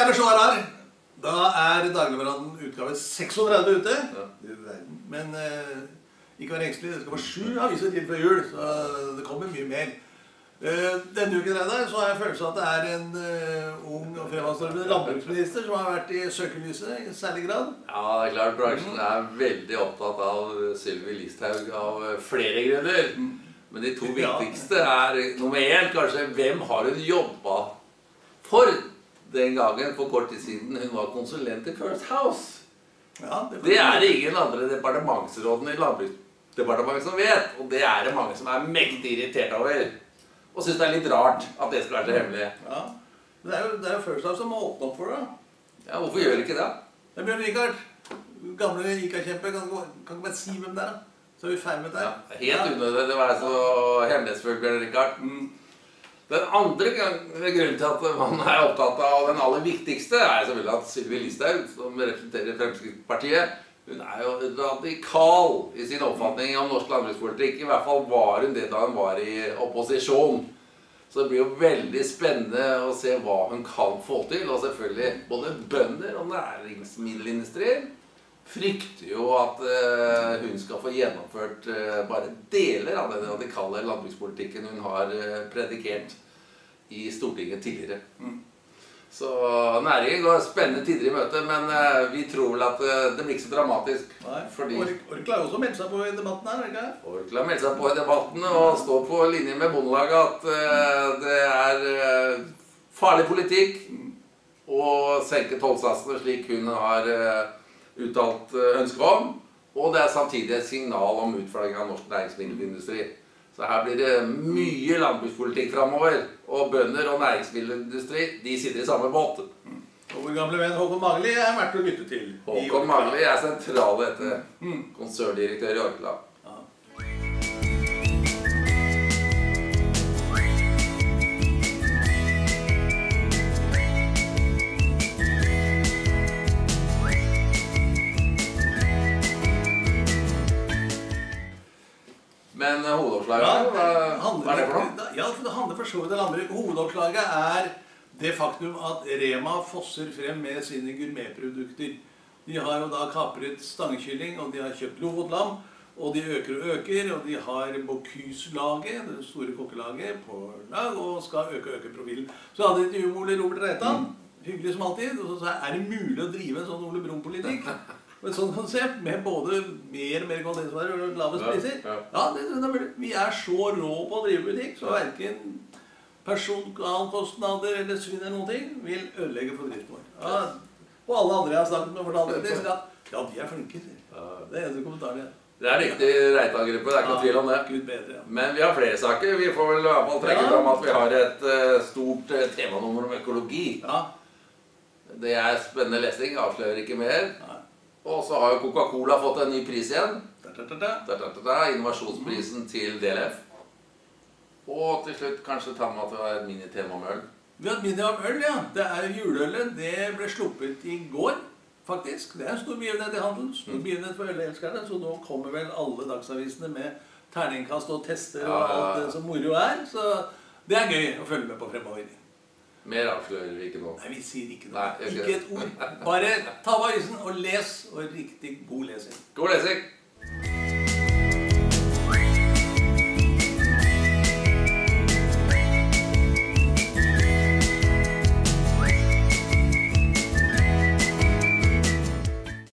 er seere. Da er Dagligvaranen utgave 36 ute. Ja. Men eh, ikke vær engstelig. Det skal være sju aviser til før jul, så det kommer mye mer. Eh, denne uken Reidar, så har jeg følelsen av at det er en eh, ung og fremadstormende landbruksminister som har vært i søkelyset i særlig grad. Ja, det er klart bransjen er veldig opptatt av Sylvi Listhaug av flere grunner. Men de to viktigste er nummer én kanskje hvem har hun jobba for den gangen for kort tid siden hun var konsulent i First House? Ja, det, Det er det ingen andre departementsrådene i Landbruksdepartementet som vet. Og det er det mange som er mektig irritert over. Og syns det er litt rart at det skal være så hemmelig. Ja. Det er jo, det er jo First House som må åpne opp for det. Ja, Hvorfor gjør de ikke det? Det er Bjørn Rikard. Gamle ICA-kjempe. Kan ikke bare si hvem det er? Så er vi ferdig med det. Ja, helt unødvendig å være så hemmelighetsfull, Bjørn Rikard. Mm. Den andre grunnen til at man er opptatt av den aller viktigste, er selvfølgelig at Sylvi Listhaug, som representerer Fremskrittspartiet, hun er jo radikal i sin oppfatning om norsk landbrukspolitikk. I hvert fall var hun det da hun var i opposisjon. Så det blir jo veldig spennende å se hva hun kan få til. Og selvfølgelig både bønder og næringsmiddelindustrien frykter jo at eh, hun skal få gjennomført eh, bare deler av den radikale landbrukspolitikken hun har eh, predikert i Stortinget tidligere. Så næringen går spennende tider i møte, men eh, vi tror vel at det blir ikke så dramatisk. Nei. Fordi Orkla har også meldt seg på i debatten her. ikke? Orkla har meldt seg på i debatten og står på linje med Bondelaget at det er farlig politikk å senke tollsatsene slik hun har uttalt ønske om. Og det er samtidig et signal om utflagging av norsk næringsmiddelindustri. Så her blir det mye landbrukspolitikk framover. Og bønder og næringsmiddelindustri de sitter i samme båt. Og vår gamle venn Håkon Magli er verdt å lytte til. Håkon Magli er sentral i dette. Konserndirektør i Orkla. Men hovedoppslaget, hva, hva er det for noe? Ja, for det handler for så vidt om landbruk. Hovedoppslaget er det faktum at Rema fosser frem med sine gourmetprodukter. De har jo da kapret stangkylling, og de har kjøpt lofotlam. Og de øker og øker, og de har Bocuse-laget, det store kokkelaget, på lag, og skal øke og øke profilen. Så hadde jeg intervju med Ole Robert Reitan, hyggelig som alltid, og så sa jeg er det mulig å drive en sånn Ole Brumm-politikk? Og et sånt konsept med både mer og mer kvalitetsvarer og lavest priser. ja. Ja, ja det er. Vi er så rå på å drive butikk, så verken personalkostnader eller svinn eller noen ting vil ødelegge for driften vår. Ja, og alle andre jeg har snakket med, fortalte det. Ja, Ja, de er flinke, sier. Det er eneste kommentaren jeg. Det er riktig Reitan-gruppe, det er ikke noe tvil om det. Gud bedre, ja. Men vi har flere saker. Vi får vel i hvert fall trekke Ja. fram at vi har et eh, stort eh, temanummer om økologi. Ja, Det er spennende lesing. Avslører ikke mer. Nei. Og så har jo Coca-Cola fått en ny pris igjen. innovasjonsprisen til DLF. Og til slutt kanskje ta med at det har et minitema om øl. Vi har hatt middag om øl, ja. Det er Juleølet det ble sluppet i går, faktisk. Det er en stor begivenhet i handelen. Stor begivenhet for ølelskerne. Så nå kommer vel alle dagsavisene med terningkast og tester og alt det som moro er. Så det er gøy å følge med på fremover. Mer avslører vi ikke nå. Nei, vi sier ikke noe. Nei, Ikke et ord. Bare ta av avisen og les, og riktig god lesing. God lesing!